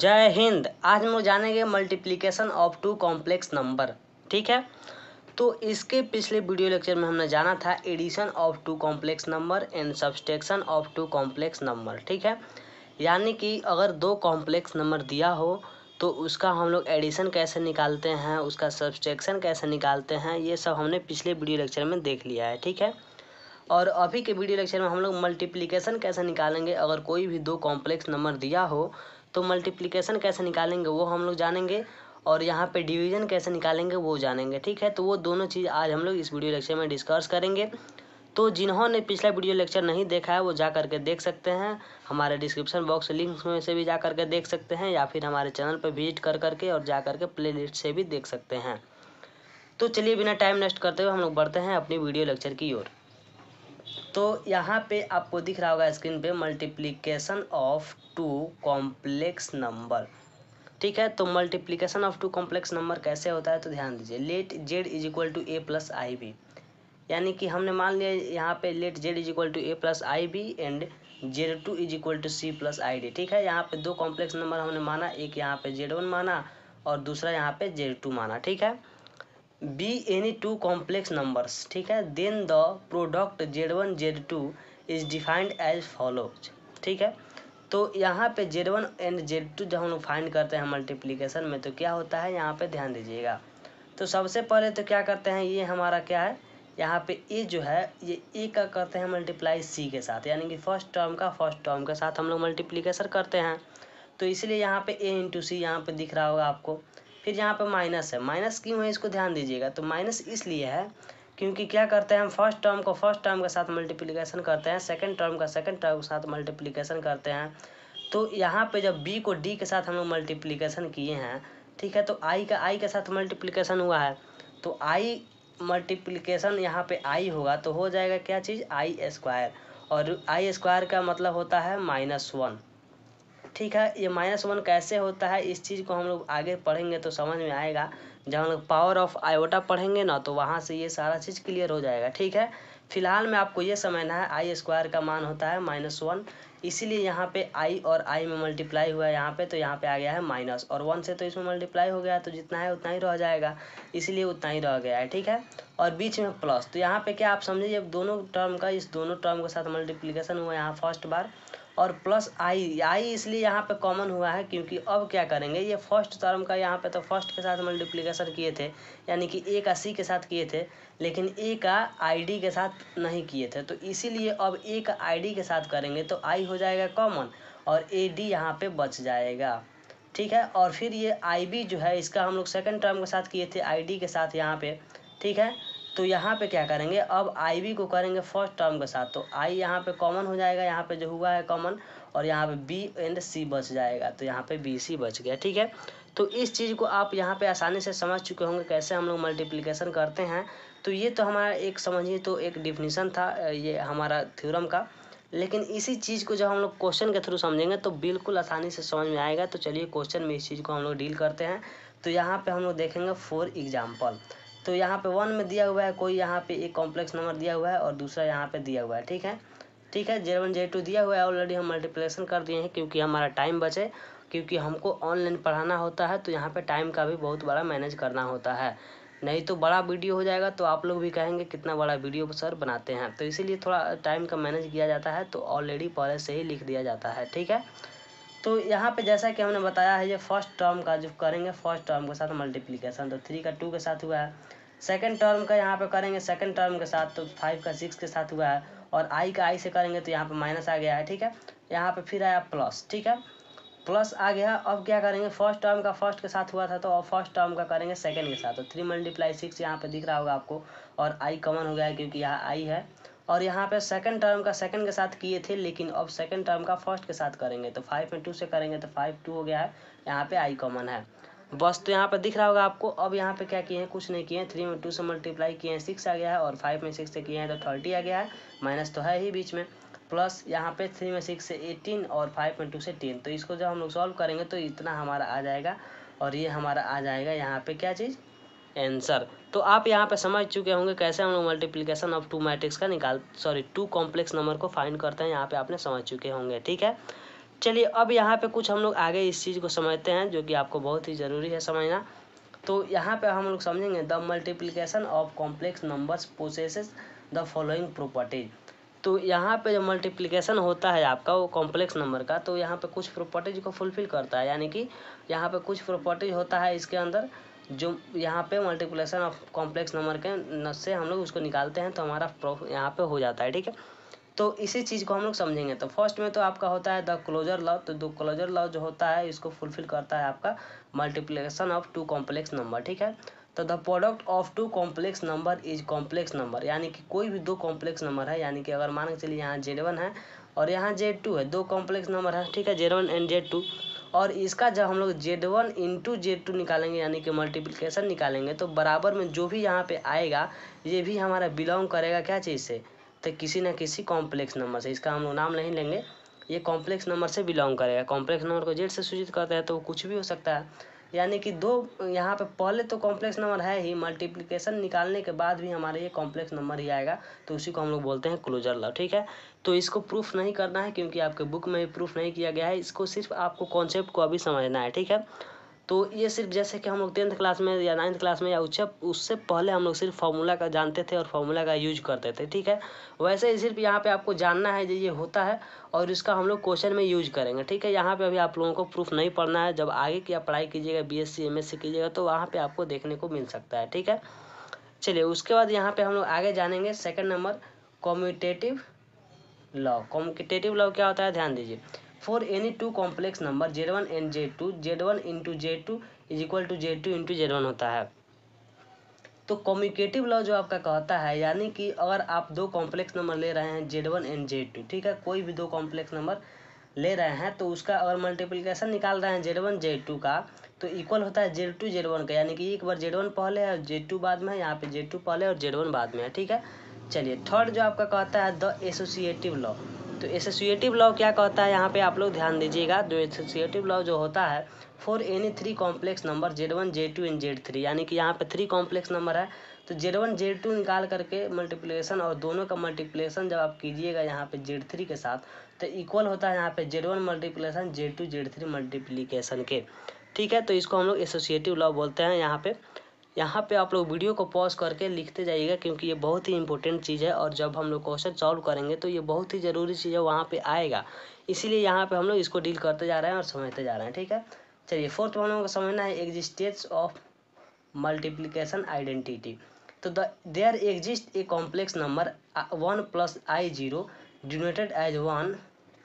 जय हिंद। आज हम लोग जानेंगे multiplication of two complex number ठीक है? तो इसके पिछले वीडियो लेक्चर में हमने जाना था addition of two complex number and subtraction of two complex number ठीक है? यानी कि अगर दो कॉम्प्लेक्स नंबर दिया हो तो उसका हम लोग एडिशन कैसे निकालते हैं, उसका सब्सट्रैक्शन कैसे निकालते हैं, ये सब हमने पिछले वीडियो लेक्चर में देख लिया है। ठीक है? और अभी के वीडियो लेक्चर में हम लोग मल्टीप्लिकेशन कैसे निकालेंगे, अगर कोई भी दो कॉम्प्लेक्स नंबर दिया हो तो मल्टीप्लिकेशन कैसे निकालेंगे वो हम लोग जानेंगे और यहाँ पे डिवीज़न कैसे निकालेंगे वो जानेंगे, ठीक है? तो वो दोनों चीज़ आज हम लोग इस वीडियो लेक्चर में डिस्कस करेंगे। तो जिन्होंने पिछला वीडियो लेक्चर नहीं देखा है, वो जा करके देख सकते हैं। हमारे डिस्क्रिप्शन बॉक्स लिंक में से भी जा करके देख सकते हैं या फिर हमारे चैनल पर विज़िट कर करके और जा करके प्ले लिस्ट से भी देख सकते हैं। तो चलिए बिना टाइम नेस्ट करते हुए हम लोग बढ़ते हैं अपनी वीडियो लेक्चर की ओर। तो यहाँ पे आपको दिख रहा होगा स्क्रीन पे multiplication of two complex number ठीक है? तो multiplication of two complex number कैसे होता है? तो ध्यान दीजिए let z is equal to a plus i b यानी कि हमने मान लिया यहाँ पे let z is equal to a plus i b and z two is equal to c plus i d ठीक है? यहाँ पे दो कॉम्प्लेक्स नंबर हमने माना, एक यहाँ पे जेड वन माना और दूसरा यहाँ पे जेड टू माना. ठीक है? Be any two complex numbers ठीक है? Then the product z one z two is defined as follows ठीक है? तो यहाँ पे z one and z two जब हम लोग फाइंड करते हैं मल्टीप्लीकेशन में तो क्या होता है? यहाँ पे ध्यान दीजिएगा। तो सबसे पहले तो क्या करते हैं? ये हमारा क्या है? यहाँ पे ए जो है, ये ए का करते हैं मल्टीप्लाई सी के साथ, यानी कि फ़र्स्ट टर्म का फ़र्स्ट टर्म के साथ हम लोग मल्टीप्लीकेशन करते हैं। तो इसलिए यहाँ पे ए इंटू सी यहाँ पे दिख रहा होगा आपको। फिर यहाँ पे माइनस है। माइनस क्यों है, इसको ध्यान दीजिएगा। तो माइनस इसलिए है क्योंकि क्या करते हैं हम? फ़र्स्ट टर्म को फ़र्स्ट टर्म के साथ मल्टीप्लिकेशन करते हैं सेकंड टर्म का सेकंड टर्म के साथ मल्टीप्लिकेशन करते हैं। तो यहाँ पे जब बी को डी के साथ हम लोग मल्टीप्लिकेशन किए हैं, ठीक है तो आई का आई के साथ मल्टीप्लिकेशन हुआ है। तो आई मल्टीप्लिकेशन यहाँ पे आई होगा तो हो जाएगा क्या चीज़? आई स्क्वायर और आई स्क्वायर का मतलब होता है माइनस वन ठीक है, ये माइनस वन कैसे होता है, इस चीज़ को हम लोग आगे पढ़ेंगे तो समझ में आएगा। जब हम लोग पावर ऑफ़ आयोटा पढ़ेंगे ना तो वहाँ से ये सारा चीज़ क्लियर हो जाएगा, ठीक है? फ़िलहाल में आपको ये समझना है आई स्क्वायर का मान होता है माइनस वन इसीलिए यहाँ पे आई और आई में मल्टीप्लाई हुआ है यहाँ पे तो यहाँ पे आ गया है माइनस और वन से तो इसमें मल्टीप्लाई हो गया तो जितना है उतना ही रह जाएगा, इसीलिए उतना ही रह गया है, ठीक है? और बीच में प्लस तो यहाँ पे क्या आप समझिए जब दोनों टर्म का, इस दोनों टर्म के साथ मल्टीप्लीकेशन हुआ यहाँ फ़र्स्ट बार और प्लस आई आई इसलिए यहाँ पे कॉमन हुआ है क्योंकि अब क्या करेंगे? ये फ़र्स्ट टर्म का यहाँ पे तो फ़र्स्ट के साथ मल्टीप्लिकेशन किए थे, यानी कि ए का सी के साथ किए थे, लेकिन ए का आईडी के साथ नहीं किए थे। तो इसीलिए अब ए का आईडी के साथ करेंगे तो आई हो जाएगा कॉमन और ए डी यहाँ पर बच जाएगा। ठीक है? और फिर ये आई बी जो है, इसका हम लोग सेकेंड टर्म के साथ किए थे आई डी के साथ यहाँ पे। ठीक है? तो यहाँ पे क्या करेंगे? अब आई बी को करेंगे फ़र्स्ट टर्म के साथ। तो आई यहाँ पे कॉमन हो जाएगा, यहाँ पे जो हुआ है कॉमन और यहाँ पे बी एंड सी बच जाएगा। तो यहाँ पे बी सी बच गया, ठीक है? तो इस चीज़ को आप यहाँ पे आसानी से समझ चुके होंगे कैसे हम लोग मल्टीप्लिकेशन करते हैं। तो ये तो हमारा एक समझिए तो एक डिफिनीसन था ये हमारा थ्योरम का। लेकिन इसी चीज़ को जब हम लोग क्वेश्चन के थ्रू समझेंगे तो बिल्कुल आसानी से समझ में आएगा। तो चलिए क्वेश्चन में इस चीज़ को हम लोग डील करते हैं। तो यहाँ पे हम लोग देखेंगे फॉर एग्ज़ाम्पल तो यहाँ पे वन में दिया हुआ है, कोई यहाँ पे एक कॉम्प्लेक्स नंबर दिया हुआ है और दूसरा यहाँ पे दिया हुआ है, ठीक है? ठीक है जेड वन जेड टू दिया हुआ है ऑलरेडी हम मल्टीप्लेशन कर दिए हैं क्योंकि हमारा टाइम बचे, क्योंकि हमको ऑनलाइन पढ़ाना होता है तो यहाँ पे टाइम का भी बहुत बड़ा मैनेज करना होता है। नहीं तो बड़ा वीडियो हो जाएगा तो आप लोग भी कहेंगे कितना बड़ा वीडियो सर बनाते हैं। तो इसीलिए थोड़ा टाइम का मैनेज किया जाता है तो ऑलरेडी पहले से ही लिख दिया जाता है, ठीक है? तो यहाँ पे जैसा कि हमने बताया है, ये फ़र्स्ट टर्म का जो करेंगे फ़र्स्ट टर्म के साथ मल्टीप्लिकेशन तो थ्री का टू के साथ हुआ है। सेकंड टर्म का यहाँ पे करेंगे सेकंड टर्म के साथ तो फाइव का सिक्स के साथ हुआ है। और आई का आई से करेंगे तो यहाँ पे माइनस आ गया है, ठीक है? यहाँ पे फिर आया प्लस ठीक है? प्लस आ गया, अब क्या करेंगे? फ़र्स्ट टर्म का फ़र्स्ट के साथ हुआ था तो अब फ़र्स्ट टर्म का करेंगे सेकंड के साथ। तो थ्री मल्टीप्लाई सिक्स यहाँ पे दिख रहा होगा आपको और आई कॉमन हो गया है क्योंकि यहाँ आई है। और यहाँ पे सेकंड टर्म का सेकंड के साथ किए थे, लेकिन अब सेकंड टर्म का फ़र्स्ट के साथ करेंगे। तो फाइव में टू से करेंगे तो फाइव टू हो गया है। यहाँ पे आई कॉमन है। बस तो यहाँ पर दिख रहा होगा आपको, अब यहाँ पे क्या किए हैं, कुछ नहीं किए हैं। थ्री में टू से मल्टीप्लाई किए हैं सिक्स आ गया है और फाइव में सिक्स से किए हैं तो थर्टी आ गया है। माइनस तो है ही बीच में। प्लस यहाँ पे थ्री में सिक्स से एटीन और फाइव में टू से टेन तो इसको जब हम लोग सॉल्व करेंगे तो इतना हमारा आ जाएगा और ये हमारा आ जाएगा यहाँ पे क्या चीज़? आंसर तो आप यहाँ पे समझ चुके होंगे कैसे हम लोग मल्टीप्लीकेशन ऑफ़ टू मैट्रिक्स का निकाल सॉरी टू कॉम्प्लेक्स नंबर को फाइंड करते हैं। यहाँ पे आपने समझ चुके होंगे, ठीक है? चलिए, अब यहाँ पे कुछ हम लोग आगे इस चीज़ को समझते हैं, जो कि आपको बहुत ही ज़रूरी है समझना। तो यहाँ पे हम लोग समझेंगे the multiplication of complex numbers possesses the following properties तो यहाँ पे जो मल्टीप्लिकेशन होता है आपका, वो कॉम्प्लेक्स नंबर का तो यहाँ पे कुछ प्रॉपर्टीज़ को फुलफिल करता है। यानी कि यहाँ पे कुछ प्रॉपर्टीज़ होता है इसके अंदर, जो यहाँ पे मल्टीप्लिकेशन ऑफ़ कॉम्प्लेक्स नंबर के से हम लोग उसको निकालते हैं तो हमारा यहाँ पे हो जाता है, ठीक है? तो इसी चीज़ को हम लोग समझेंगे। तो फ़र्स्ट में तो आपका होता है द क्लोजर लॉ तो द क्लोजर लॉ जो होता है, इसको फुलफिल करता है आपका multiplication of two complex number ठीक है? तो the product of two complex number is complex number यानी कि कोई भी दो कॉम्प्लेक्स नंबर है, यानी कि अगर मान के चलिए यहाँ जेड वन है और यहाँ जेड टू है, दो कॉम्प्लेक्स नंबर है, ठीक है? Z one and z two और इसका जब हम लोग z one into z two निकालेंगे, यानी कि मल्टीप्लिकेशन निकालेंगे तो बराबर में जो भी यहाँ पे आएगा, ये भी हमारा बिलोंग करेगा क्या चीज़ से? तो किसी न किसी कॉम्प्लेक्स नंबर से, इसका हम लोग नाम नहीं लेंगे। ये कॉम्प्लेक्स नंबर से बिलोंग करेगा। कॉम्प्लेक्स नंबर को जेड से सूचित करते हैं तो वो कुछ भी हो सकता है। यानी कि दो, यहाँ पे पहले तो कॉम्प्लेक्स नंबर है ही मल्टीप्लिकेशन निकालने के बाद भी हमारे ये कॉम्प्लेक्स नंबर ही आएगा। तो उसी को हम लोग बोलते हैं क्लोजर लॉ ठीक है? तो इसको प्रूफ नहीं करना है, क्योंकि आपके बुक में भी प्रूफ नहीं किया गया है। इसको सिर्फ़ आपको कॉन्सेप्ट को अभी समझना है, ठीक है? तो ये सिर्फ़ जैसे कि हम लोग टेंथ क्लास में या नाइन्थ क्लास में या उससे उससे पहले हम लोग सिर्फ़ फार्मूला का जानते थे और फार्मूला का यूज़ करते थे, ठीक है? वैसे ही सिर्फ़ यहाँ पे आपको जानना है जो ये होता है और इसका हम लोग क्वेश्चन में यूज़ करेंगे, ठीक है? यहाँ पे अभी आप लोगों को प्रूफ नहीं पढ़ना है, जब आगे की आप पढ़ाई कीजिएगा बी एस कीजिएगा तो वहाँ पर आपको देखने को मिल सकता है, ठीक है? चलिए, उसके बाद यहाँ पर हम लोग आगे जानेंगे second number commutative law competitive law क्या होता है? ध्यान दीजिए। For any two complex number z one and z two z one into z two is equal to z two into z one होता है। तो कॉम्युनिकेटिव लॉ जो आपका कहता है, यानी कि अगर आप दो कॉम्प्लेक्स नंबर ले रहे हैं z one and z two ठीक है? कोई भी दो कॉम्प्लेक्स नंबर ले रहे हैं तो उसका अगर मल्टीप्लिकेशन निकाल रहे हैं जेड वन जेड टू का तो इक्वल होता है जेड टू जेड वन का। यानी कि एक बार जेड वन पहले है और जेड टू बाद में है, यहाँ पे जेड टू पहले और जेड वन बाद में है, ठीक है? चलिए थर्ड जो आपका कहता है द एसोसिएटिव लॉ तो एसोसिएटिव लॉ क्या कहता है? यहाँ पे आप लोग ध्यान दीजिएगा, जो एसोसिएटिव लॉ जो होता है for any three complex number z one z two and z three यानी कि यहाँ पे थ्री कॉम्प्लेक्स नंबर है। तो जेड वन जेड टू निकाल करके मल्टीप्लिकेशन और दोनों का मल्टीप्लिकेशन जब आप कीजिएगा यहाँ पे जेड थ्री के साथ तो इक्वल होता है यहाँ पे z one multiplication z two z three multiplication के। ठीक है तो इसको हम लोग एसोसिएटिव लॉ बोलते हैं यहाँ पे। यहाँ पे आप लोग वीडियो को पॉज करके लिखते जाइएगा क्योंकि ये बहुत ही इंपॉर्टेंट चीज़ है और जब हम लोग क्वेश्चन सॉल्व करेंगे तो ये बहुत ही ज़रूरी चीज़ है, वहाँ पे आएगा। इसीलिए यहाँ पे हम लोग इसको डील करते जा रहे हैं और समझते जा रहे हैं, ठीक है? चलिए फोर्थ वन हमको समझना है एग्जिस्टेंस ऑफ़ मल्टीप्लीकेशन आइडेंटिटी तो there exist a complex number one plus i zero denoted as one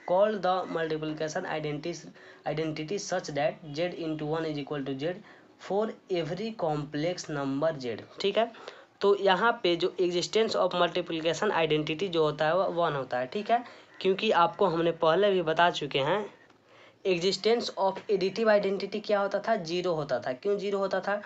called the multiplication identity such that z into one is equal to z for every complex number z ठीक है? तो यहाँ पे जो existence of multiplication identity जो होता है वह वन होता है, ठीक है? क्योंकि आपको हमने पहले भी बता चुके हैं एग्जिस्टेंस ऑफ़ एडिटिव आइडेंटिटी क्या होता था? ज़ीरो होता था। क्यों ज़ीरो होता था?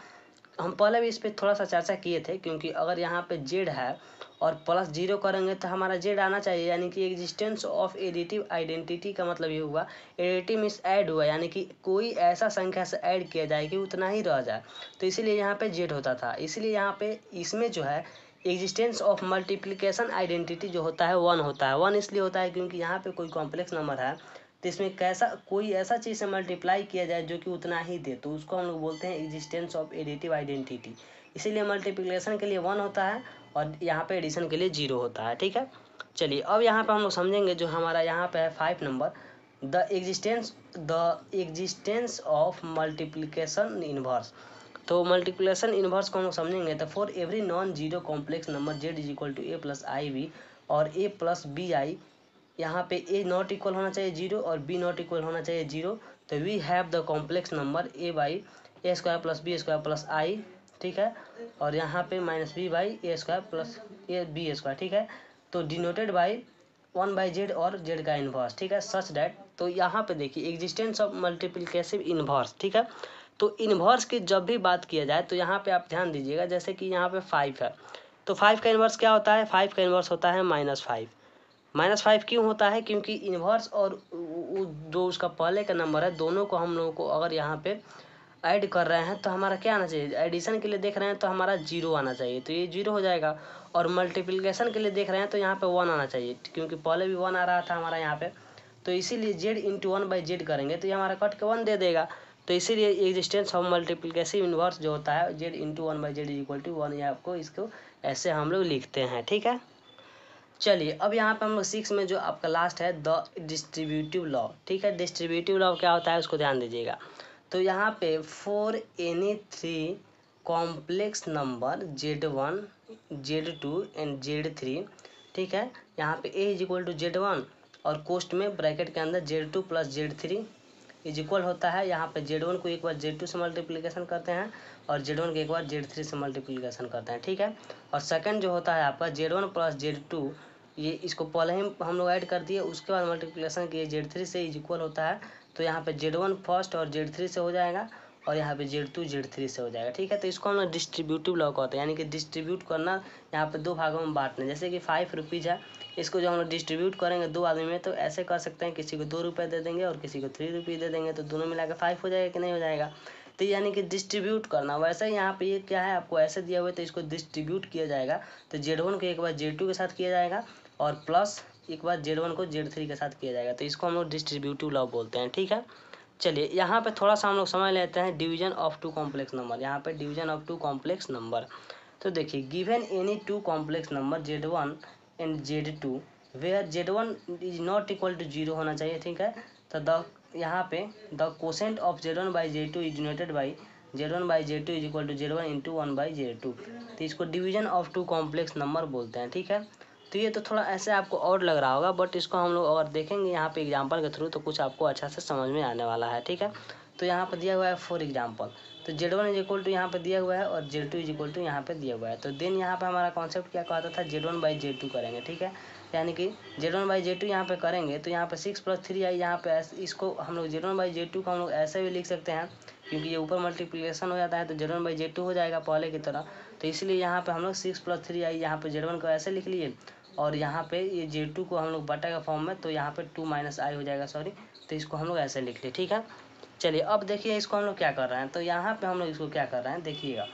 हम पहले भी इस पर थोड़ा सा चर्चा किए थे, क्योंकि अगर यहाँ पे जेड है और प्लस ज़ीरो करेंगे तो हमारा जेड आना चाहिए, यानी कि एग्जिस्टेंस ऑफ़ एडिटिव आइडेंटिटी का मतलब ये हुआ एडिटिव मीन्स ऐड हुआ, यानी कि कोई ऐसा संख्या से ऐड किया जाए कि उतना ही रह जाए। तो इसीलिए यहाँ पे जेड होता था। इसलिए यहाँ पे इसमें जो है एग्जिस्टेंस ऑफ़ मल्टीप्लिकेशन आइडेंटिटी जो होता है वन होता है। वन इसलिए होता है क्योंकि यहाँ पे कोई कॉम्प्लेक्स नंबर है। तो इसमें कैसा, कोई ऐसा चीज़ से मल्टीप्लाई किया जाए जो कि उतना ही दे तो उसको हम लोग बोलते हैं एग्जिस्टेंस ऑफ़ एडिटिव आइडेंटिटी इसीलिए मल्टीप्लिकेशन के लिए वन होता है और यहाँ पे एडिशन के लिए ज़ीरो होता है, ठीक है? चलिए, अब यहाँ पे हम लोग समझेंगे जो हमारा यहाँ पे है five number the existence the existence of multiplication inverse तो मल्टीप्लिकेशन इनवर्स को हम लोग समझेंगे तो for every non zero complex number z is equal to a plus i b और ए प्लस बी आई यहाँ पे ए नॉट इक्वल होना चाहिए ज़ीरो और बी नॉट इक्वल होना चाहिए ज़ीरो तो we have the complex number a by a square plus b square plus i ठीक है? और यहाँ पे minus b by a square plus a b square ठीक है? तो denoted by one by z और जेड का इन्वर्स ठीक है? सच डैट तो यहाँ पे देखिए एग्जिस्टेंस ऑफ़ मल्टीप्लिकेसिव इन्वर्स ठीक है? तो इन्वर्स की जब भी बात किया जाए तो यहाँ पे आप ध्यान दीजिएगा, जैसे कि यहाँ पे फाइव है। तो फाइव का इन्वर्स क्या होता है? फाइव का इन्वर्स होता है माइनस फाइव माइनस फाइव क्यों होता है? क्योंकि इन्वर्स और जो उसका पहले का नंबर है, दोनों को हम लोगों को अगर यहाँ पे ऐड कर रहे हैं तो हमारा क्या आना चाहिए? एडिशन के लिए देख रहे हैं तो हमारा ज़ीरो आना चाहिए तो ये ज़ीरो हो जाएगा। और मल्टीप्लिकेशन के लिए देख रहे हैं तो यहाँ पे वन आना चाहिए, क्योंकि पहले भी वन आ रहा था हमारा यहाँ पे। तो इसीलिए z into one by z करेंगे तो ये हमारा कट के वन दे देगा। तो इसीलिए एग्जिस्टेंस ऑफ़ मल्टीप्लिकेशन इन्वर्स जो होता है z into one by z equal to one ये आपको इसको ऐसे हम लोग लिखते हैं, ठीक है? चलिए, अब यहाँ पे हम लोग सिक्स में जो आपका लास्ट है द डिस्ट्रीब्यूटिव लॉ ठीक है डिस्ट्रीब्यूटिव लॉ क्या होता है, उसको ध्यान दीजिएगा। तो यहाँ पे for any three complex number z one z two and z three ठीक है, यहाँ पे a is equal to z one और कोस्ट में ब्रैकेट के अंदर z two plus z three is equal होता है। यहाँ पे जेड वन को एक बार जेड टू से मल्टीप्लीकेशन करते हैं, और जेड वन को एक बार जेड थ्री से मल्टीप्लीकेशन करते हैं। ठीक है, और सेकंड जो होता है आपका z one plus z two ये इसको पहले ही हम लोग ऐड कर दिए, उसके बाद मल्टीप्लीकेशन किए जेड थ्री से इज़ इक्वल होता है तो यहाँ पे जेड वन फ़र्स्ट और जेड थ्री से हो जाएगा, और यहाँ पे जेड टू जेड थ्री से हो जाएगा, ठीक है? तो इसको हम लोग डिस्ट्रीब्यूटिव लॉ कहते हैं, यानी कि डिस्ट्रीब्यूट करना, यहाँ पे दो भागों में बांटना जैसे कि फाइव रुपीज़ है, इसको जब हम लोग डिस्ट्रीब्यूट करेंगे दो आदमी में तो ऐसे कर सकते हैं, किसी को दो रुपये दे देंगे और किसी को थ्री रुपीज़ दे देंगे तो दोनों मिला के फाइव हो जाएगा कि नहीं हो जाएगा? तो यानी कि डिस्ट्रीब्यूट करना, वैसे यहाँ पे ये क्या है, आपको ऐसे दिया हुआ है तो इसको डिस्ट्रीब्यूट किया जाएगा तो जेड वन को एक बार जेड टू के साथ किया जाएगा और प्लस एक बार जेड वन को जेड थ्री के साथ किया जाएगा। तो इसको हम लोग डिस्ट्रीब्यूटिव लॉ बोलते हैं, ठीक है? चलिए, यहाँ पे थोड़ा सा हम लोग समझ लेते हैं division of two complex number यहाँ पे division of two complex number तो देखिए given any two complex number z one and z two where z one is not equal to zero होना चाहिए, ठीक है? तो द यहाँ पे the quotient of z one by z two is united by z one by z two is equal to z one into one by z two तो इसको division of two complex number बोलते हैं, ठीक है? तो ये तो थोड़ा ऐसे आपको और लग रहा होगा बट इसको हम लोग अगर देखेंगे यहाँ पे एग्ज़ाम्पल के थ्रू तो कुछ आपको अच्छा से समझ में आने वाला है ठीक है तो यहाँ पर दिया हुआ है फॉर एग्ज़ाम्पल तो z one is equal to यहाँ पर दिया हुआ है और z two is equal to यहाँ पर दिया हुआ है तो देन यहाँ पर हमारा कॉन्सेप्ट क्या कहता था z one by z two करेंगे ठीक है यानी कि z one by z two यहाँ पे करेंगे तो यहाँ पर सिक्स प्लस थ्री आई यहाँ पे इसको हम लोग z one by z two को हम लोग ऐसे भी लिख सकते हैं क्योंकि ये ऊपर मल्टीप्लिकेशन हो जाता है तो z one by z two हो जाएगा पहले की तरह तो इसलिए यहाँ पे हम लोग सिक्स प्लस थ्री आई यहाँ पर जेड वन को ऐसे लिख लिए और यहाँ पे ये जे टू को हम लोग बटा का फॉर्म में तो यहाँ पे टू माइनस आई हो जाएगा सॉरी तो इसको हम लोग ऐसे लिख लिए ठीक है? चलिए, अब देखिए इसको हम लोग क्या कर रहे हैं। तो यहाँ पे हम लोग इसको क्या कर रहे हैं, देखिएगा।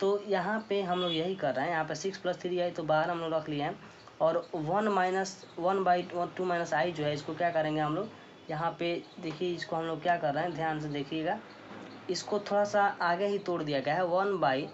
तो यहाँ पे हम लोग यही कर रहे हैं, यहाँ पे सिक्स प्लस थ्री आई तो बाहर हम लोग रख लिए हैं। और one minus one by two minus i जो है, इसको क्या करेंगे हम लोग? यहाँ पे देखिए इसको हम लोग क्या कर रहे हैं, ध्यान से देखिएगा। इसको थोड़ा सा आगे ही तोड़ दिया गया है one by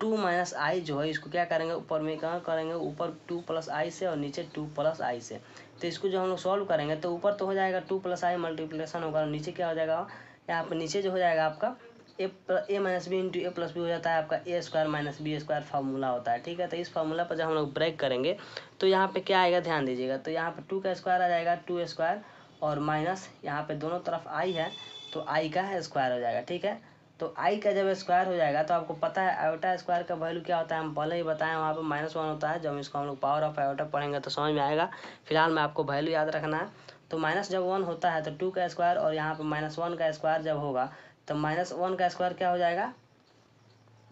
two minus i जो है, इसको क्या करेंगे? ऊपर में कहाँ करेंगे? ऊपर टू प्लस आई से और नीचे टू प्लस आई से। तो इसको जो हम लोग सॉल्व करेंगे तो ऊपर तो हो जाएगा टू प्लस आई मल्टीप्लिकेशन होगा और नीचे क्या हो जाएगा? यहाँ पर नीचे जो हो जाएगा आपका, a a minus b into a plus b हो जाता है आपका, a square minus b square formula होता है। ठीक है तो इस फार्मूला पर जब हम लोग ब्रेक करेंगे तो यहाँ पे क्या आएगा? ध्यान दीजिएगा। तो यहाँ पे टू का स्क्वायर आ जाएगा, टू स्क्वायर और माइनस यहाँ पे दोनों तरफ़ आई है तो आई का स्क्वायर हो जाएगा। ठीक है? तो आई का जब स्क्वायर हो जाएगा तो आपको पता है आयोटा स्क्वायर का वैल्यू क्या होता है, हम पहले ही बताएँ, वहाँ पे माइनस वन होता है, जब इसको हम लोग पावर ऑफ़ आयोटा पढ़ेंगे तो समझ में आएगा। फ़िलहाल मैं आपको वैल्यू याद रखना है। तो माइनस जब वन होता है तो टू का स्क्वायर और यहाँ पर माइनस वन का स्क्वायर जब होगा तो माइनस वन का स्क्वायर क्या हो जाएगा?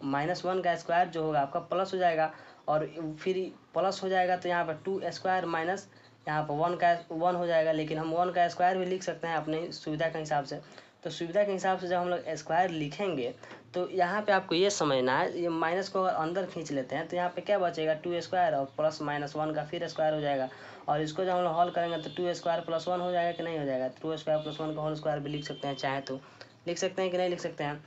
माइनस वन का स्क्वायर जो होगा, आपका प्लस हो जाएगा। और फिर प्लस हो जाएगा तो यहाँ पर टू स्क्वायर माइनस यहाँ पर वन का वन हो जाएगा। लेकिन हम वन का स्क्वायर भी लिख सकते हैं अपनी सुविधा के हिसाब से। तो सुविधा के हिसाब से जब हम लोग स्क्वायर लिखेंगे तो यहाँ पे आपको ये समझना है, ये माइनस को अगर अंदर खींच लेते हैं तो यहाँ पे क्या बचेगा? टू स्क्वायर और प्लस माइनस वन का फिर स्क्वायर हो जाएगा। और इसको जब हम लोग हॉल करेंगे तो टू स्क्वायर प्लस वन हो जाएगा कि नहीं हो जाएगा? टू स्क्वायर प्लस वन का होल स्क्वायर भी लिख सकते हैं, चाहे तो। लिख सकते हैं कि नहीं लिख सकते हैं?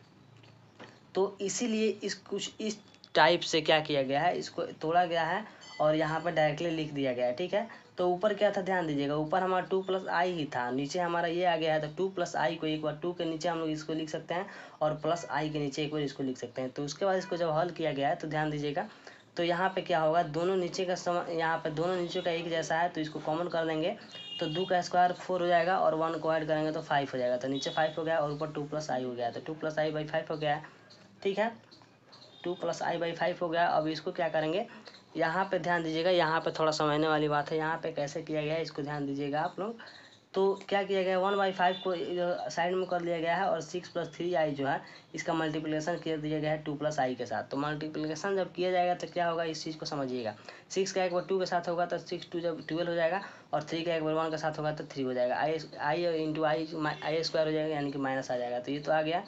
तो इसीलिए इस कुछ इस टाइप से क्या किया गया है? इसको तोड़ा गया है और यहाँ पर डायरेक्टली लिख दिया गया है, ठीक है? तो ऊपर क्या था? ध्यान दीजिएगा, ऊपर हमारा टू प्लस आई ही था। नीचे हमारा ये आ गया है तो टू प्लस आई को एक बार टू के नीचे हम लोग इसको लिख सकते हैं और प्लस आई के नीचे एक बार इसको लिख सकते हैं। तो उसके बाद इसको जब हल किया गया है तो ध्यान दीजिएगा तो यहाँ पे क्या होगा? दोनों नीचे का सम, यहाँ पे दोनों नीचे का एक जैसा है तो इसको कॉमन कर देंगे तो दो का स्क्वायर फोर हो जाएगा और वन को ऐड करेंगे तो फाइव हो जाएगा। तो नीचे फाइव हो गया और ऊपर टू प्लस आई हो गया तो two plus i by five हो गया ठीक है? Two plus i by five हो गया। अब इसको क्या करेंगे? यहाँ पे ध्यान दीजिएगा, यहाँ पे थोड़ा समझने वाली बात है। यहाँ पे कैसे किया गया है, इसको ध्यान दीजिएगा आप लोग। तो क्या किया गया? वन बाई फाइव को साइड में कर लिया गया है और सिक्स प्लस थ्री आई जो है, इसका मल्टीप्लिकेशन कर दिया गया है टू प्लस आई के साथ। तो मल्टीप्लिकेशन जब किया जाएगा तो क्या होगा? इस चीज़ को समझिएगा। सिक्स का एक बार टू के साथ होगा तो सिक्स टू जब ट्वेल्व हो जाएगा और थ्री का एक बार वन के साथ होगा तो थ्री हो जाएगा। आई आई इंटू आई आई स्क्वायर हो जाएगा, यानी कि माइनस आ जाएगा। तो ये तो आ गया।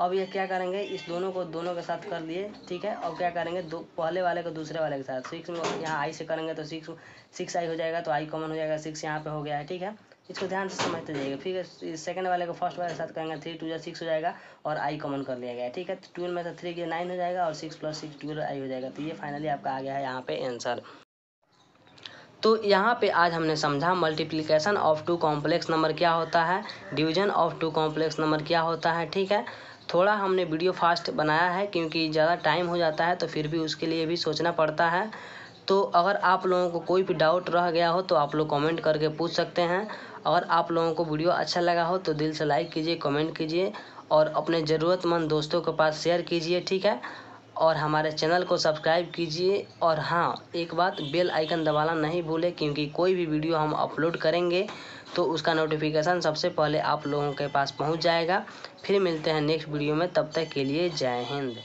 अब ये क्या करेंगे, इस दोनों को दोनों के साथ कर लिए ठीक है? अब क्या करेंगे, दो, पहले वाले को दूसरे वाले के साथ। सिक्स में यहाँ आई से करेंगे तो सिक्स सिक्स आई हो जाएगा तो आई कॉमन हो जाएगा सिक्स यहाँ पे हो गया है, ठीक है? इसको ध्यान से समझते जाइएगा फिर सेकंड वाले को फ़र्स्ट वाले के साथ करेंगे थ्री टू या सिक्स हो जाएगा, और आई कॉमन कर लिया गया ठीक है? तो ट्वेल्व में से थ्री के नाइन हो जाएगा, और six plus six twelve i हो जाएगा। तो ये फाइनली आपका आ गया है यहाँ पे आंसर तो यहाँ पे आज हमने समझा multiplication of two complex number क्या होता है division of two complex number क्या होता है, ठीक है? थोड़ा हमने वीडियो फास्ट बनाया है, क्योंकि ज़्यादा टाइम हो जाता है तो फिर भी उसके लिए भी सोचना पड़ता है। तो अगर आप लोगों को कोई भी डाउट रह गया हो तो आप लोग कमेंट करके पूछ सकते हैं। अगर आप लोगों को वीडियो अच्छा लगा हो तो दिल से लाइक कीजिए, कमेंट कीजिए, और अपने ज़रूरतमंद दोस्तों के पास शेयर कीजिए, ठीक है? और हमारे चैनल को सब्सक्राइब कीजिए। और हाँ एक बात, बेल आइकन दबाना नहीं भूलें, क्योंकि कोई भी वीडियो हम अपलोड करेंगे तो उसका नोटिफिकेशन सबसे पहले आप लोगों के पास पहुँच जाएगा। फिर मिलते हैं नेक्स्ट वीडियो में, तब तक के लिए जय हिंद।